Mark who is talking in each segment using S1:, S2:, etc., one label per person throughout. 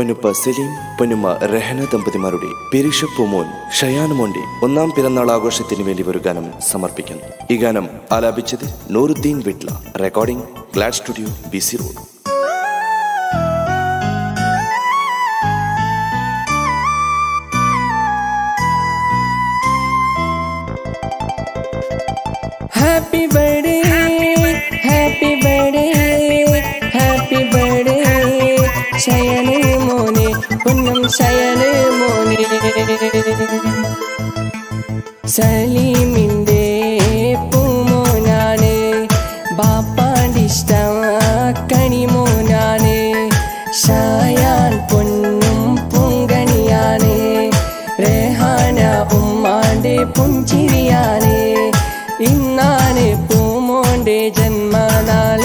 S1: പൊന്നുപ്പ സലീം പൊന്നുമ്മ രഹന ദമ്പതിമാരുടെ പെരിഷ മോൻ ഷയാനുമോന്റെ ഒന്നാം പിറന്നാൾ ആഘോഷത്തിന് വേണ്ടി ഒരു ഗാനം സമർപ്പിക്കുന്നു. ഈ ഗാനം ആലാപിച്ചത് Nooruddeen Vitla recording glad
S2: studio B C road happy birthday ശയന് മോനെ സലീമിന്റെ പൂമോനാണ്. ബാപ്പാന്റെ ഇഷ്ടം കണിമോനാണ്. ഷായാൻ പൊന്നും പൂങ്കണിയാണ്. റേഹാന ഉമ്മാന്റെ പുഞ്ചിരിയാണ്. ഇന്നാണ് പൂമോന്റെ ജന്മനാൾ.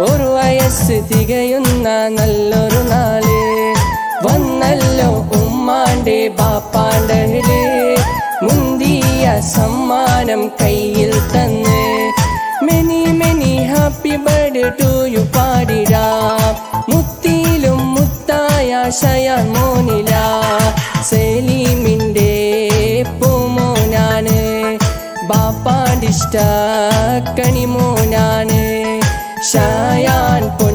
S2: ഒരു വയസ്സ് തികയുന്ന നല്ലൊരു നാൾ. വന്നല്ലോ ഉമ്മാന്റെ ബാപ്പാന്റെ മുന്തിയ സമ്മാനം കയ്യിൽ തന്ന്. Many many happy birthday to you പാടിടാം മുത്തിയിലും മുത്തായ ശയാൻ മോനില. സലീമിന്റെ പൂമോനാണ്. ബാപ്പാണ്ടിഷ്ട കണിമോനാണ്. ഷായാൻ പൊന്നും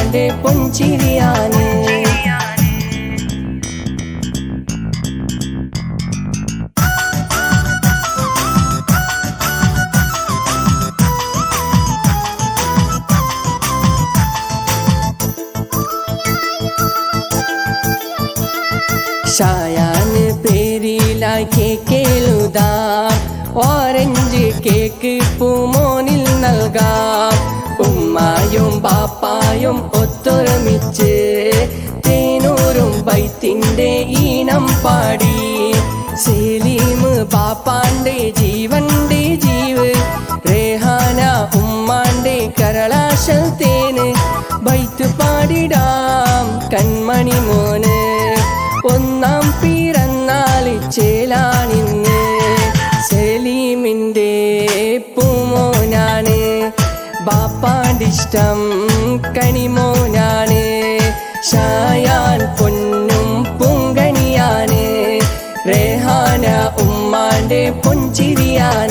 S2: ഉമ്മാന്റെ പൊഞ്ചിരിയാണ് ഷായാന് പേരിലായി കേക്കെഴുതാം ഓറഞ്ച് കേക്ക് പൂമോനിൽ നൽകാം ഉമ്മായും പാപ്പായും ഒത്തൊരുമിച്ച് തേനൂരും വൈത്തിന്റെ ഈണം പാടി. സലീം പാപ്പാന്റെ ജീവന്റെ ജീവ് റേഹാന ഉമ്മാന്റെ കരളാശൽ തേന്. ബൈത്ത് പാടിടാം കൺമണി മോന് ബാപ്പാണ്ടിഷ്ടം കണിമോനാണ്. ഷായാൻ പൊന്നും പൂങ്കണിയാണ്. റേഹാന ഉമ്മാന്റെ പൊഞ്ചിരിയാണ്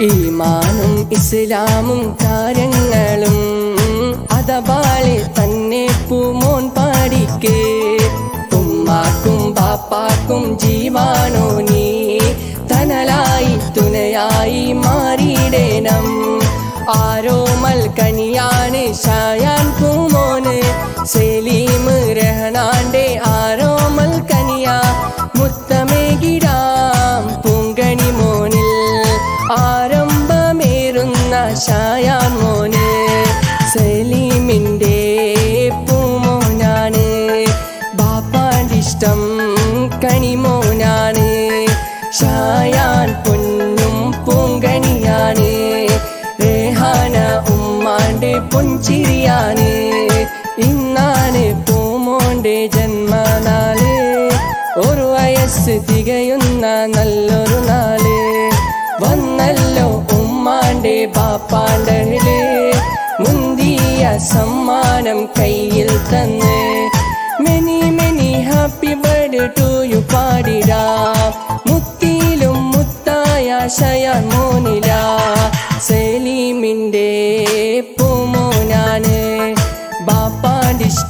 S2: ഈമാനും ഇസ്ലാമും കാര്യങ്ങളും അതപാളെ തന്നെ പൂമോൻ പാടിക്കേ. ഉമ്മാക്കും ബാപ്പാക്കും ജീവാനോ നീ? തനലായി തുണയായി മാറിയിടേനം ആരോ മൽക്കനിയാണ് ഷായാൻ ഇന്നാണ് പൂമോന്റെ ജന്മനാൾ. ഒരു വയസ്സ് തികയുന്ന നല്ലൊരു നാൾ. വന്നല്ലോ ഉമ്മാന്റെ ബാപ്പാന്റെ മുന്തിയ സമ്മാനം കയ്യിൽ തന്ന്. Many many happy birthday to you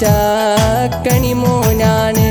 S2: शाक्नि मोनानि